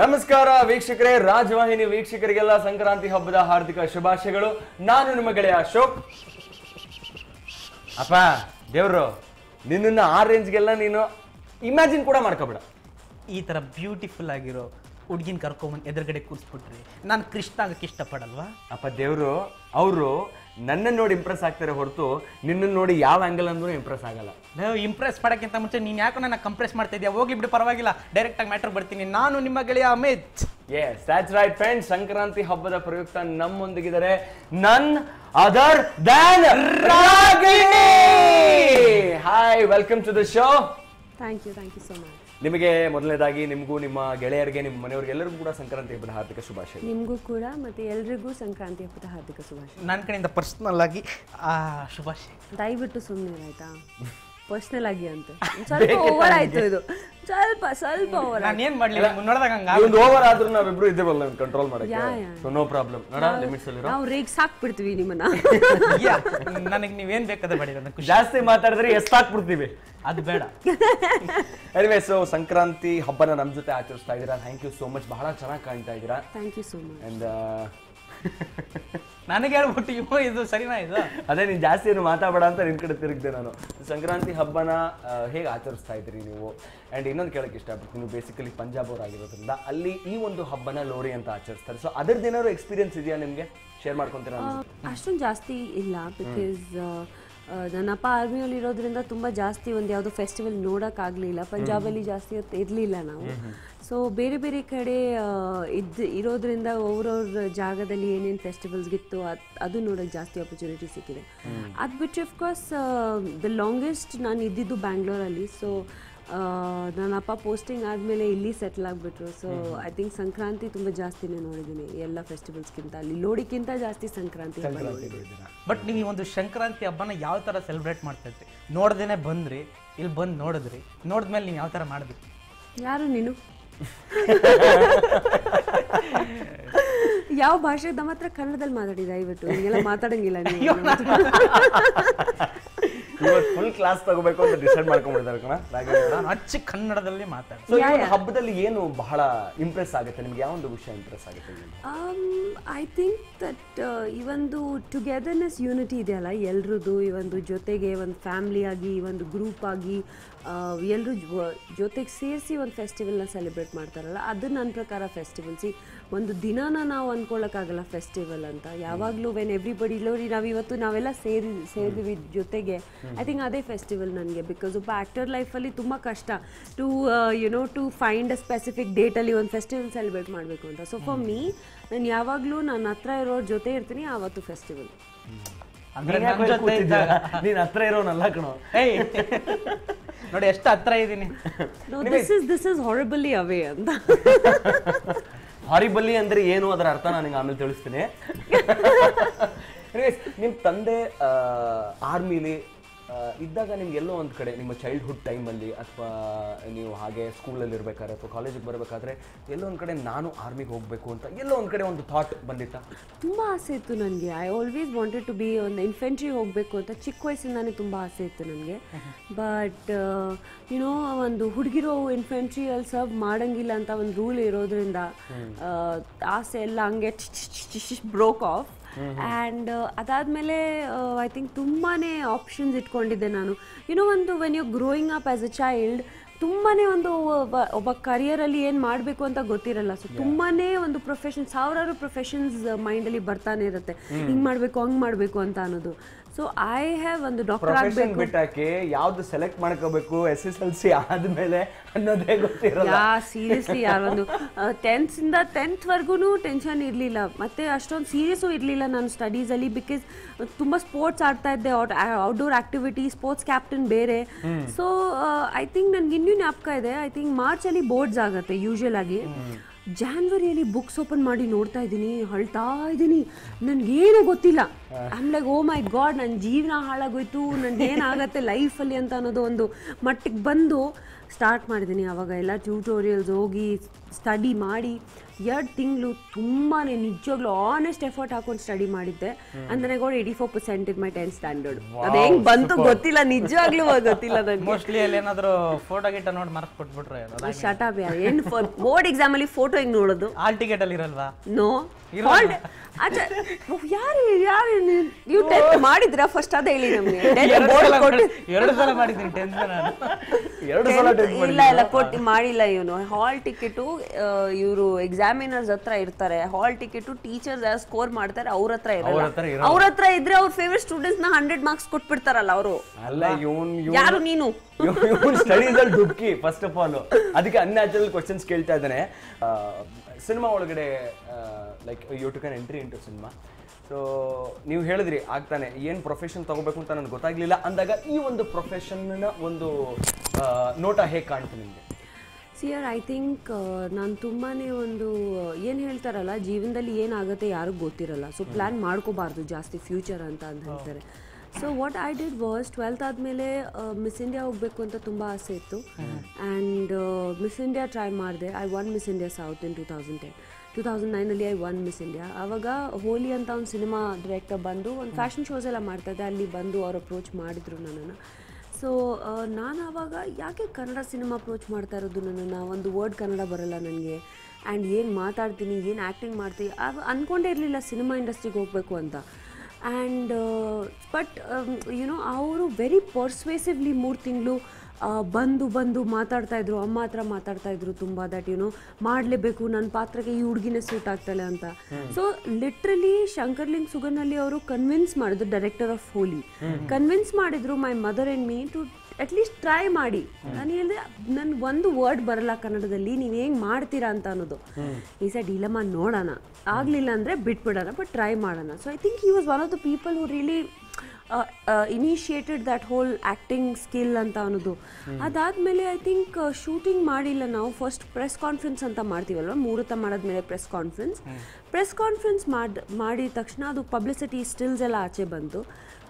ನಮಸ್ಕಾರ ವೀಕ್ಷಕರೇ, ರಾಜವಾಹಿನಿ ವೀಕ್ಷಕರಿಗೆಲ್ಲ ಸಂಕ್ರಾಂತಿ ಹಬ್ಬದ ಹಾರ್ದಿಕ ಶುಭಾಶಯಗಳು. ನಾನು ನಿಮ್ಮ ಗೆಳೆಯ ಅಶೋಕ್. ಅಪ್ಪ, ದೇವ್ರು, ನಿನ್ನನ್ನ ಆ ರೇಂಜ್ಗೆಲ್ಲ ನೀನು ಇಮ್ಯಾಜಿನ್ ಕೂಡ ಮಾಡ್ಕೋಬೇಡ. ಈ ಥರ ಬ್ಯೂಟಿಫುಲ್ ಆಗಿರೋ ಹುಡ್ಗಿನ ಕರ್ಕೊಂಬಂದು ಎದುರುಗಡೆ ಕೂರಿಸ್ಬಿಟ್ರಿ ನಾನು ಕೃಷ್ಣ ಆಗಕ್ಕೆ ಇಷ್ಟಪಡಲ್ವಾ? ಅಪ್ಪ ದೇವರು ಅವರು ನನ್ನನ್ನು ನೋಡಿ ಇಂಪ್ರೆಸ್ ಆಗ್ತಾರೆ ಹೊರತು ನಿನ್ನನ್ನು ನೋಡಿ ಯಾವ ಆ್ಯಂಗಲ್ ಅಂದ್ರೂ ಇಂಪ್ರೆಸ್ ಆಗಲ್ಲ. ನೀವು ಇಂಪ್ರೆಸ್ ಮಾಡೋಕ್ಕಿಂತ ಮುಂಚೆ ನೀನು ಯಾಕೋ ನನ್ನ ಕಂಪ್ರೆಸ್ ಮಾಡ್ತಾ ಇದೆಯಾ? ಹೋಗಿ ಬಿಡು ಪರವಾಗಿಲ್ಲ. ಡೈರೆಕ್ಟಾಗಿ ಮ್ಯಾಟ್ರ್ ಬರ್ತೀನಿ. ನಾನು ನಿಮ್ಮ ಗೆಳೆಯ Amit. Yes that's right friend Sankranti ಹಬ್ಬದ ಪ್ರಯುಕ್ತ ನಮ್ಮೊಂದಿಗಿದ್ದಾರೆ none other than Ragini! Hi welcome to the show thank you thank you so much ನಿಮಗೆ ಮೊದಲನೇದಾಗಿ ನಿಮಗೂ ನಿಮ್ಮ ಗೆಳೆಯರಿಗೆ ನಿಮ್ಮ ಮನೆಯವರಿಗೆ ಎಲ್ಲರಿಗೂ ಕೂಡ ಸಂಕ್ರಾಂತಿ ಹಬ್ಬದ ಹಾರ್ದಿಕ ಶುಭಾಶಯ ನಿಮಗೂ ಕೂಡ ಮತ್ತೆ ಎಲ್ರಿಗೂ ಸಂಕ್ರಾಂತಿ ಹಬ್ಬದ ಹಾರ್ದಿಕ ಶುಭಾಶಯ ನನ್ನ ಕಡೆಯಿಂದ ಪರ್ಸ್ನಲ್ ಆಗಿ ಆ, ಶುಭಾಶಯ. ದಯವಿಟ್ಟು ಸುಮ್ಮನೆ ಆಯ್ತಾ? ಪರ್ಸ್ನಲ್ ಆಗಿ ಅಂತ. ಸ್ವಲ್ಪ ಓವರ್ ಆಯ್ತು ಇದು. ಸ್ವಲ್ಪ ಸ್ವಲ್ಪ ಓವರ್ ನಾನು ಏನು ಮಾಡಲಿ ನೋಡಿದಾಗ ಹಂಗ ಒಂದು ಓವರ್ ಆದ್ರೂ ನಾವಿಬ್ರು ಇದ್ದೇವಲ್ಲ ಕಂಟ್ರೋಲ್ ಮಾಡಕ್ಕೆ. ಸೊ ನೋ ಪ್ರಾಬ್ಲಮ್ ನೋಡ ಲಿಮಿಟ್ಸ್ ಅಲ್ಲಿ ನಾವು ರೇಗ್ ಸಾಕ್ಬಿಡ್ತೀವಿ ನಿಮ್ಮನ್ನ. ನನಗೆ ನೀವೇನ್ ಬೇಕಾದ್ರೆ ಮಾಡಿ ನನ್ನ ಖುಷಿ. ಜಾಸ್ತಿ ಮಾತಾಡಿದ್ರೆ ಬಿಡ್ತೀವಿ ಅದು ಬೇಡ. ಎನಿವೆ ಸೊ ಸಂಕ್ರಾಂತಿ ಹಬ್ಬನ ನಮ್ಮ ಜೊತೆ ಆಚರಿಸ್ತಾ ಇದ್ದೀರಾ? ಥ್ಯಾಂಕ್ ಯು ಸೋ ಮಚ್ ಬಹಳ ಚೆನ್ನಾಗಿ ಕಾಣ್ತಾ ಇದ್ದೀರಾ? Thank you so much and ನನಗೆ ಹೇಳ್ಬಿಟ್ಟು ಇವು ಇದು ಸರಿನಾ ಇದು? ಅದೇ ನೀನು ಜಾಸ್ತಿ ಏನು ಮಾತಾಡಬೇಡ ಅಂತ ನಿನ್ ಕಡೆ ತಿರುಗಿದೆ ನಾನು. ಸಂಕ್ರಾಂತಿ ಹಬ್ಬನ ಹೇಗೆ ಆಚರಿಸ್ತಾ ಇದ್ದೀರಿ ನೀವು? ಆ್ಯಂಡ್ ಇನ್ನೊಂದು ಕೇಳಕ್ಕೆ ಇಷ್ಟಪಡ್ತೀನಿ. ನೀವು ಬೇಸಿಕಲಿ ಪಂಜಾಬ್ ಆಗಿರೋದ್ರಿಂದ ಅಲ್ಲಿ ಈ ಒಂದು ಹಬ್ಬನ ಲೋರಿ ಅಂತ ಆಚರಿಸ್ತಾರೆ. ಸೊ ಅದರದ್ದು ಏನಾದ್ರು ಎಕ್ಸ್ಪೀರಿಯನ್ಸ್ ಇದೆಯಾ ನಿಮಗೆ? ಶೇರ್ ಮಾಡ್ಕೊತೀರಾ ಅಷ್ಟೊಂದು ಜಾಸ್ತಿ ಇಲ್ಲ ಬಿಕಾಸ್ ನನ್ನ ಅಪ್ಪ ಆರ್ಮಿಯಲ್ಲಿ ಇರೋದ್ರಿಂದ ತುಂಬ ಜಾಸ್ತಿ ಒಂದು ಯಾವುದೋ ಫೆಸ್ಟಿವಲ್ ನೋಡೋಕ್ಕಾಗಲಿಲ್ಲ. ಪಂಜಾಬಲ್ಲಿ ಜಾಸ್ತಿ ಹೊತ್ತು ಇರಲಿಲ್ಲ ನಾವು. ಸೊ ಬೇರೆ ಬೇರೆ ಕಡೆ ಇದ್ದು ಇದ್ ಇರೋದ್ರಿಂದ ಅವ್ರವ್ರ ಜಾಗದಲ್ಲಿ ಏನೇನು ಫೆಸ್ಟಿವಲ್ಸ್ಗಿತ್ತು ಅದು ಅದು ನೋಡೋಕ್ಕೆ ಜಾಸ್ತಿ ಆಪರ್ಚುನಿಟಿ ಸಿಕ್ಕಿದೆ. ಅದು ಬಿಟ್ಟರೆ ಅಫ್ಕೋರ್ಸ್ ದ ಲಾಂಗೆಸ್ಟ್ ನಾನು ಇದ್ದಿದ್ದು ಬ್ಯಾಂಗ್ಳೂರಲ್ಲಿ ಸೊ ನನ್ನ ಅಪ್ಪ ಪೋಸ್ಟಿಂಗ್ ಆದಮೇಲೆ ಇಲ್ಲಿ ಸೆಟ್ಲ್ ಆಗಿಬಿಟ್ರು. ಸೊ ಐ ಥಿಂಕ್ ಸಂಕ್ರಾಂತಿ ತುಂಬ ಜಾಸ್ತಿನೇ ನೋಡಿದ್ದೀನಿ ಎಲ್ಲ ಫೆಸ್ಟಿವಲ್ಸ್ಗಿಂತ ಅಲ್ಲಿ ಲೋಡಿಕ್ಕಿಂತ ಜಾಸ್ತಿ ಸಂಕ್ರಾಂತಿ. ಬಟ್ ನೀವು ಈ ಒಂದು ಸಂಕ್ರಾಂತಿ ಹಬ್ಬನ ಯಾವ ಥರ ಸೆಲೆಬ್ರೇಟ್ ಮಾಡ್ತಾ ಇದ್ರಿ? ನೋಡ್ದೇನೆ ಬಂದ್ರಿ ಇಲ್ಲಿ ಬಂದು ನೋಡಿದ್ರಿ. ನೋಡಿದ್ಮೇಲೆ ನೀವು ಯಾವ ಥರ ಮಾಡಿದ್ರಿ? ಯಾರು ನೀನು? ಯಾವ ಭಾಷೆ ನಮ್ಮ ಹತ್ರ ಕನ್ನಡದಲ್ಲಿ ಮಾತಾಡಿ ಇವತ್ತು ಹಿಂಗೆಲ್ಲ ಮಾತಾಡಂಗಿಲ್ಲ ನೀವು. ಇವತ್ತು ಫುಲ್ ಕ್ಲಾಸ್ ತಗೋಬೇಕು ಅಂತ ಡಿಸೈಡ್ ಮಾಡ್ಕೊಂಡ್ಬಿಟ್ಟಿದ್ದಾರೆ ಕಣ. ನಾನು ಅಚ್ಚ ಕನ್ನಡದಲ್ಲಿ ಮಾತಾಡ್ತೀನಿ. ಸೊ ಹಬ್ಬದಲ್ಲಿ ಏನು ಬಹಳ ಇಂಪ್ರೆಸ್ ಆಗುತ್ತೆ? ನಿಮ್ಗೆ ಯಾವ ಒಂದು ವಿಷಯ ಇಂಪ್ರೆಸ್ ಆಗುತ್ತೆ? ಐ ಥಿಂಕ್ ದಟ್ ಈ ಒಂದು ಟುಗೆದರ್ನೆಸ್ ಯೂನಿಟಿ ಇದೆಯಲ್ಲ ಎಲ್ರದ್ದು ಈ ಒಂದು ಜೊತೆಗೆ ಒಂದು ಫ್ಯಾಮಿಲಿ ಆಗಿ ಒಂದು ಗ್ರೂಪ್ ಆಗಿ ಎಲ್ಲರೂ ಜೊತೆಗೆ ಸೇರಿಸಿ ಒಂದು ಫೆಸ್ಟಿವಲ್ನ ಸೆಲೆಬ್ರೇಟ್ ಮಾಡ್ತಾರಲ್ಲ? ಅದು ನನ್ನ ಪ್ರಕಾರ ಫೆಸ್ಟಿವಲ್ಸಿ ಈ ಒಂದು ದಿನಾನ ನಾವು ಅಂದ್ಕೊಳ್ಳೋಕ್ಕಾಗಲ್ಲ ಫೆಸ್ಟಿವಲ್ ಅಂತ. ಯಾವಾಗಲೂ ವೆನ್ ಎವ್ರಿಬಡಿ ಲೋರಿ ನಾವು ಇವತ್ತು ನಾವೆಲ್ಲ ಸೇರಿ ಸೇರಿದ್ವಿ ಜೊತೆಗೆ. ಐ ಥಿಂಕ್ ಅದೇ ಫೆಸ್ಟಿವಲ್ ನನಗೆ ಬಿಕಾಸ್ ಒಬ್ಬ ಆ್ಯಕ್ಟರ್ ಲೈಫಲ್ಲಿ ತುಂಬ ಕಷ್ಟ. To you know to find a specific ಡೇಟಲ್ಲಿ ಒಂದು ಫೆಸ್ಟಿವಲ್ ಸೆಲೆಬ್ರೇಟ್ ಮಾಡಬೇಕು ಅಂತ. ಸೊ ಫಾರ್ ಮೀ ನಾನು ಯಾವಾಗಲೂ ನನ್ನ ಹತ್ರ ಇರೋರ ಜೊತೆ ಇರ್ತೀನಿ ಆವತ್ತು ಫೆಸ್ಟಿವಲ್ ಅಂದ್ರೆ ನೀನ್ ಹತ್ರ ಇರೋನಲ್ಲ ಕಣೋ. ನೋಡಿ ಎಷ್ಟು ಹತ್ರ ಇದ್ದೀನಿ no this is this is horribly away ಅಂತ. ಹಾರಿಬಲ್ಲಿ ಅಂದ್ರೆ ಏನು ಅದರ ಅರ್ಥ ನಾನು ನಿಂಗೆ ಆಮೇಲೆ ತಿಳಿಸ್ತೀನಿ. ನಿಮ್ ತಂದೆ ಆರ್ಮಿಲಿ ಇದ್ದಾಗ ನಿಮ್ಗೆ ಎಲ್ಲೋ ಒಂದು ಕಡೆ ನಿಮ್ಮ ಚೈಲ್ಡ್ಹುಡ್ ಟೈಮಲ್ಲಿ ಅಥವಾ ನೀವು ಹಾಗೆ ಸ್ಕೂಲಲ್ಲಿ ಇರ್ಬೇಕಾದ್ರೆ ಅಥವಾ ಕಾಲೇಜಿಗೆ ಬರಬೇಕಾದ್ರೆ ಎಲ್ಲೋ ಒಂದು ಕಡೆ ನಾನು ಆರ್ಮಿಗೆ ಹೋಗಬೇಕು ಅಂತ ಎಲ್ಲೋ ಒಂದು ಕಡೆ ಒಂದು ಥಾಟ್ ಬಂದಿತ್ತ ತುಂಬ ಆಸೆ ಇತ್ತು ನನಗೆ I always wanted to be ಒಂದು ಇನ್ಫೆಂಟ್ರಿ ಹೋಗಬೇಕು ಅಂತ ಚಿಕ್ಕ ವಯಸ್ಸಿಂದಾನೇ ತುಂಬ ಆಸೆ ಇತ್ತು ನನಗೆ ಬಟ್ ಯುನೋ ಒಂದು ಹುಡುಗಿರೋ ಇನ್ಫೆಂಟ್ರಿಯಲ್ಲಿ ಸರ್ವ್ ಮಾಡಂಗಿಲ್ಲ ಅಂತ ಒಂದು ರೂಲ್ ಇರೋದ್ರಿಂದ ಆಸೆ ಎಲ್ಲ ಹಂಗೆ ಬ್ರೋಕ್ ಆಫ್ ಆ್ಯಂಡ್ ಅದಾದಮೇಲೆ ಐ ಥಿಂಕ್ ತುಂಬಾ ಆಪ್ಷನ್ಸ್ ಇಟ್ಕೊಂಡಿದ್ದೆ ನಾನು. ಯುನೋ ಒಂದು when you growing up as a child ತುಂಬಾ ಒಂದು ಒಬ್ಬ ಕರಿಯರಲ್ಲಿ ಏನು ಮಾಡಬೇಕು ಅಂತ ಗೊತ್ತಿರಲ್ಲ. ಸೊ ತುಂಬಾ ಒಂದು ಪ್ರೊಫೆಷನ್ ಸಾವಿರಾರು ಪ್ರೊಫೆಷನ್ಸ್ ಮೈಂಡಲ್ಲಿ ಬರ್ತಾನೆ ಇರುತ್ತೆ. ಹಿಂಗೆ ಮಾಡಬೇಕು ಹಂಗೆ ಮಾಡಬೇಕು ಅಂತ ಅನ್ನೋದು. ಸೊ ಐ ಹ್ಯಾವ್ ಒಂದು ಡಾಕ್ಟರ್ ಆಗಬೇಕು. ಬಿಟ್ಟಾಕಿ ಯಾವ್ದು ಸೆಲೆಕ್ಟ್ ಮಾಡ್ಕೋಬೇಕು ಎಸ್ ಎಸ್ ಎಲ್ ಸಿ ಆದ್ಮೇಲೆ ಅನ್ನೋದೇ ಗೊತ್ತಿರಲ್ಲ. ಯಾ ಸೀರಿಯಸ್ಲಿ ಯಾರೊಂದು ಟೆಂತ್ ಟೆಂತ್ವರೆಗೂ ಟೆನ್ಷನ್ ಇರಲಿಲ್ಲ. ಮತ್ತು ಅಷ್ಟೊಂದು ಸೀರಿಯಸ್ಸು ಇರಲಿಲ್ಲ ನಾನು ಸ್ಟಡೀಸಲ್ಲಿ ಬಿಕಾಸ್ ತುಂಬ ಸ್ಪೋರ್ಟ್ಸ್ ಆಡ್ತಾ ಇದ್ದೆ. ಔಟ್ಡೋರ್ ಆಕ್ಟಿವಿಟಿ ಸ್ಪೋರ್ಟ್ಸ್ ಕ್ಯಾಪ್ಟನ್ ಬೇರೆ. ಸೊ ಐ ಥಿಂಕ್ ನನಗೆ ಇನ್ನೂ ಜ್ಞಾಪಕ ಇದೆ. ಐ ಥಿಂಕ್ ಮಾರ್ಚಲ್ಲಿ ಬೋರ್ಡ್ಸ್ ಆಗುತ್ತೆ ಯೂಶುವಲ್ ಆಗಿ. ಜಾನ್ವರಿಯಲ್ಲಿ ಬುಕ್ಸ್ ಓಪನ್ ಮಾಡಿ ನೋಡ್ತಾ ಇದ್ದೀನಿ, ಅಳ್ತಾ ಇದ್ದೀನಿ. ನನಗೇನು ಗೊತ್ತಿಲ್ಲ. ಆಮೇಲೆ ಓ ಮೈ ಗಾಡ್ ನನ್ನ ಜೀವನ ಹಾಳಾಗೋಯ್ತು ನನಗೇನಾಗತ್ತೆ ಲೈಫಲ್ಲಿ ಅಂತ ಅನ್ನೋದು ಒಂದು ಮಟ್ಟಿಗೆ ಬಂದು ಸ್ಟಾರ್ಟ್ ಮಾಡಿದ್ದೀನಿ ಅವಾಗ ಎಲ್ಲ ಟ್ಯೂಟೋರಿಯಲ್ಸ್ ಹೋಗಿ ಸ್ಟಡಿ ಮಾಡಿ ಎರಡು ತಿಂಗಳು ತುಂಬಾ ನಿಜವಾಗ್ಲೂ ಆನೆಸ್ಟ್ ಎಫರ್ಟ್ ಹಾಕೊಂಡು ಸ್ಟಡಿ ಮಾಡಿದ್ದೆ. ಅಂದ್ರೆ ನನಗೆ eighty four percent in my tenth standard ಅದು ಹೆಂಗ್ ಬಂತು ಗೊತ್ತಿಲ್ಲ ನಿಜವಾಗ್ಲೂ ಗೊತ್ತಿಲ್ಲ ನನಗೆ ಮೋಸ್ಟ್ಲಿ ಅಲ್ಲಿ ಏನಾದ್ರೂ ಫೋಟೋ ಗಿಟ ನೋಡಿ ಮಾರ್ಕ್ ಕೊಟ್ಬಿಟ್ರೆ ಏನು ಬೋರ್ಡ್ ಎಕ್ಸಾಮ್ ಅಲ್ಲಿ ಫೋಟೋ ಹೆಂಗ್ ನೋಡೋದು? ಆಲ್ ಟಿಕೆಟ್ ಅಲ್ಲಿ ಇರಲ್ವಾ? ನೋ ಯಾರು ಯಾರು ನೀವು ಟೆಂತ್ ಮಾಡಿದ್ರಾ? ಫಸ್ಟ್ ಅದ ಹೇಳಿ ನಮಗೆ. ಎರಡು ಸಲ ಮಾಡಿದ್ದೀನಿ ಟೆಂತ್ ನಾನು. ಎರಡು ಸಲ ಇಲ್ಲ ಇಲ್ಲ ಕೊಟ್ಟು ಮಾಡಿಲ್ಲ ಇವನು. ಹಾಲ್ ಟಿಕೆಟು ಇವರು ಎಕ್ಸಾಮಿನರ್ಸ್ ಹತ್ರ ಇರ್ತಾರೆ. ಹಾಲ್ ಟಿಕೆಟು ಟೀಚರ್ಸ್ ಯಾರು ಸ್ಕೋರ್ ಮಾಡ್ತಾರೆ ಅವ್ರ ಹತ್ರ ಇರಲ್ಲ. ಅವ್ರ ಹತ್ರ ಇದ್ರೆ ಅವ್ರ ಫೇವ್ರೆಟ್ ಸ್ಟೂಡೆಂಟ್ಸ್ನ ಹಂಡ್ರೆಡ್ ಮಾರ್ಕ್ಸ್ ಕೊಟ್ಬಿಡ್ತಾರಲ್ಲ ಅವರು. ಅಲ್ಲ ಇವನ್ ಯಾರು ನೀನು? ಸ್ಟಡೀಸ್ ಅಲ್ಲಿ ಡುಬ್ಕಿ ಫಸ್ಟ್ ಆಫ್ ಆಲ್ ಅದಕ್ಕೆ ಅನ್ಯಾಚುರಲ್ ಕ್ವಶನ್ಸ್ ಕೇಳ್ತಾ ಇದ್ದಾನೆ. ಸಿನಿಮಾ ಒಳಗಡೆ like you to can entry into cinema so ನೀವು ಹೇಳಿದ್ರಿ ಆಗ್ತಾನೆ ಏನು ಪ್ರೊಫೆಷನ್ ತಗೋಬೇಕು ಅಂತ ನನಗೆ ಗೊತ್ತಾಗ್ಲಿಲ್ಲ. ಅಂದಾಗ ಈ ಒಂದು ಪ್ರೊಫೆಷನ್ನ ಒಂದು ನೋಟ ಹೇಗೆ ಕಾಣ್ತು ನಿಮಗೆ? ಸಿಯರ್ ಐ ಥಿಂಕ್ ನಾನು ತುಂಬಾ ಒಂದು ಏನು ಹೇಳ್ತಾರಲ್ಲ ಜೀವನದಲ್ಲಿ ಏನಾಗುತ್ತೆ ಯಾರಿಗೂ ಗೊತ್ತಿರಲ್ಲ. ಸೊ ಪ್ಲ್ಯಾನ್ ಮಾಡ್ಕೋಬಾರ್ದು ಜಾಸ್ತಿ ಫ್ಯೂಚರ್ ಅಂತ ಅಂತ ಹೇಳ್ತಾರೆ. So what I did was twelfth ಆದಮೇಲೆ ಮಿಸ್ ಇಂಡಿಯಾ ಹೋಗಬೇಕು ಅಂತ ತುಂಬ ಆಸೆ ಇತ್ತು. ಆ್ಯಂಡ್ ಮಿಸ್ ಇಂಡಿಯಾ ಟ್ರೈ ಮಾಡಿದೆ I won Miss India south in two thousand ten two thousand ನೈನಲ್ಲಿ I won Miss India ಆವಾಗ ಹೋಲಿ ಅಂತ ಒಂದು ಸಿನಿಮಾ ಡೈರೆಕ್ಟರ್ ಬಂದು, ಒಂದು ಫ್ಯಾಷನ್ ಶೋಸ್ ಎಲ್ಲ ಮಾಡ್ತಾಯಿದ್ದೆ ಅಲ್ಲಿ ಬಂದು ಅವ್ರು ಅಪ್ರೋಚ್ ಮಾಡಿದ್ರು ನನ್ನನ್ನು. ಸೊ ನಾನು ಆವಾಗ ಯಾಕೆ ಕನ್ನಡ ಸಿನಿಮಾ ಅಪ್ರೋಚ್ ಮಾಡ್ತಾ ಇರೋದು ನನ್ನನ್ನು? ಒಂದು ವರ್ಡ್ ಕನ್ನಡ ಬರಲ್ಲ ನನಗೆ. ಆ್ಯಂಡ್ ಏನು ಮಾತಾಡ್ತೀನಿ, ಏನು ಆ್ಯಕ್ಟಿಂಗ್ ಮಾಡ್ತೀನಿ ಆಗ ಅಂದ್ಕೊಂಡೇ ಇರಲಿಲ್ಲ ಸಿನಿಮಾ ಇಂಡಸ್ಟ್ರಿಗೆ ಹೋಗಬೇಕು ಅಂತ. ಆ್ಯಂಡ್ ಬಟ್ ಯುನೋ ಅವರು ವೆರಿ ಪರ್ಸ್ವೇಸಿವ್ಲಿ ಮೂರು ತಿಂಗಳು ಬಂದು ಬಂದು ಮಾತಾಡ್ತಾ ಇದ್ರು ಅಮ್ಮ ಹತ್ರ ಮಾತಾಡ್ತಾ ಇದ್ರು ತುಂಬಾ ದಟ್ ಯುನೋ ಮಾಡಲೇಬೇಕು ನನ್ನ ಪಾತ್ರಕ್ಕೆ ಈ ಹುಡುಗಿನೇ ಸೂಟ್ ಆಗ್ತಾಳೆ ಅಂತ. ಸೊ ಲಿಟ್ರಲಿ ಶಂಕರ್ಲಿಂಗ್ ಸುಗನಲ್ಲಿ ಅವರು ಕನ್ವಿನ್ಸ್ ಮಾಡಿದ್ರು ಡೈರೆಕ್ಟರ್ ಆಫ್ ಹೋಲಿ ಕನ್ವಿನ್ಸ್ ಮಾಡಿದ್ರು my mother and me to at least try ಮಾಡಿ. ನಾನು ಹೇಳಿದೆ ನನ್ ಒಂದು ವರ್ಡ್ ಬರಲ್ಲ ಕನ್ನಡದಲ್ಲಿ ನೀವು ಹೆಂಗೆ ಮಾಡ್ತೀರಾ ಅಂತ ಅನ್ನೋದು. ಈ ಸೈಡ್ ಇಲ್ಲಮ್ಮ ನೋಡೋಣ. ಆಗಲಿಲ್ಲ ಅಂದ್ರೆ ಬಿಟ್ಬಿಡೋಣ ಬಟ್ ಟ್ರೈ ಮಾಡೋಣ. So I think he was one of the people who really initiated that whole acting skill ಅಂತ ಅನ್ನೋದು. ಅದಾದಮೇಲೆ ಐ ಥಿಂಕ್ ಶೂಟಿಂಗ್ ಮಾಡಿಲ್ಲ ನಾವು. ಫಸ್ಟ್ ಪ್ರೆಸ್ ಕಾನ್ಫರೆನ್ಸ್ ಅಂತ ಮಾಡ್ತೀವಲ್ವ? ಮುಹೂರ್ತ ಮಾಡಾದ್ಮೇಲೆ ಪ್ರೆಸ್ ಕಾನ್ಫರೆನ್ಸ್ ಪ್ರೆಸ್ ಕಾನ್ಫರೆನ್ಸ್ ಮಾಡಿ ಮಾಡಿದ ತಕ್ಷಣ ಅದು ಪಬ್ಲಿಸಿಟಿ ಸ್ಟಿಲ್ಸ್ ಎಲ್ಲ ಆಚೆ ಬಂತು.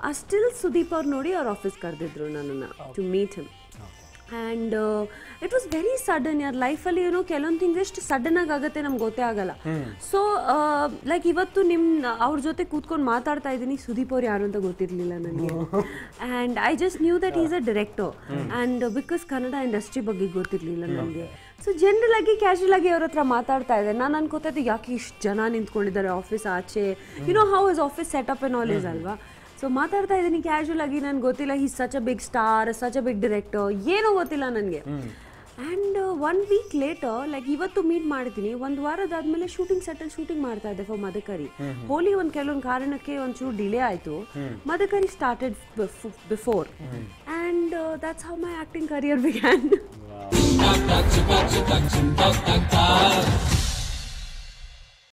ಆ ಸ್ಟಿಲ್ಸ್ ಸುದೀಪ್ ಅವ್ರು ನೋಡಿ ಅವ್ರ ಆಫೀಸ್ ಕರೆದಿದ್ರು ನನ್ನನ್ನು to meet him and it was very sudden ಯಾರ್ ಲೈಫಲ್ಲಿ ಏನೋ ಕೆಲವೊಂದು ಥಿಂಗ್ಸ್ ಎಷ್ಟು ಸಡನ್ ಆಗಿ ಆಗುತ್ತೆ ನಮ್ಗೆ ಗೊತ್ತೇ ಆಗಲ್ಲ. ಸೊ ಲೈಕ್ ಇವತ್ತು ನಿಮ್ಮ ಅವ್ರ ಜೊತೆ ಕೂತ್ಕೊಂಡು ಮಾತಾಡ್ತಾ ಇದ್ದೀನಿ ಸುದೀಪ್ ಅವ್ರು ಯಾರು ಅಂತ ಗೊತ್ತಿರಲಿಲ್ಲ ನನಗೆ. And I just knew that is a director and because Kannada industry ಬಗ್ಗೆ ಗೊತ್ತಿರಲಿಲ್ಲ ನನಗೆ. ಸೊ ಜನರಲ್ ಆಗಿ ಕ್ಯಾಶುವಲ್ ಆಗಿ ಅವ್ರ ಹತ್ರ ಮಾತಾಡ್ತಾ ಇದ್ದೆ. ನಾನು ಅನ್ಕೋತಾ ಇದ್ದೆ ಯಾಕೆ ಇಷ್ಟು ಜನ ನಿಂತ್ಕೊಂಡಿದ್ದಾರೆ ಆಫೀಸ್ ಆಚೆ? You know how is office setup a knowledge ಅಲ್ವಾ? ಸೊ ಮಾತಾಡ್ತಾ ಇದ್ದೀನಿ ಕ್ಯಾಶುವಲ್ ಆಗಿ. ನನ್ಗೆ ಗೊತ್ತಿಲ್ಲ ಈ such a big star such a big director ಏನೂ ಗೊತ್ತಿಲ್ಲ ನನಗೆ. And one week later like ಇವತ್ತು ಮೀಟ್ ಮಾಡ್ತೀನಿ ಒಂದು ವಾರದಾದ್ಮೇಲೆ ಶೂಟಿಂಗ್ ಸೆಟಲ್ ಶೂಟಿಂಗ್ ಮಾಡ್ತಾ ಇದ್ದೆ ಫಾರ್ ಮದಕರಿ. ಹೋಲಿ ಒಂದು ಕೆಲವೊಂದು ಕಾರಣಕ್ಕೆ ಒಂಚೂರು ಡಿಲೇ ಆಯಿತು. Madakari started before and that's how my acting career began